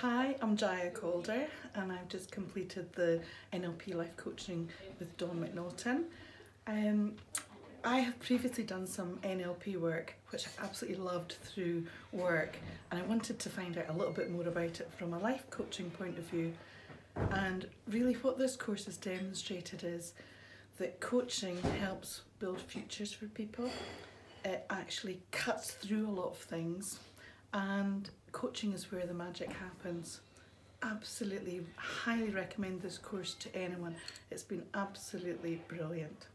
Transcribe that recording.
Hi, I'm Jaya Calder and I've just completed the NLP Life Coaching with Don MacNaughton. Um, I have previously done some NLP work which I absolutely loved through work and I wanted to find out a little bit more about it from a life coaching point of view. And really what this course has demonstrated is that coaching helps build futures for people. It actually cuts through a lot of things and coaching is where the magic happens. Absolutely highly recommend this course to anyone. It's been absolutely brilliant.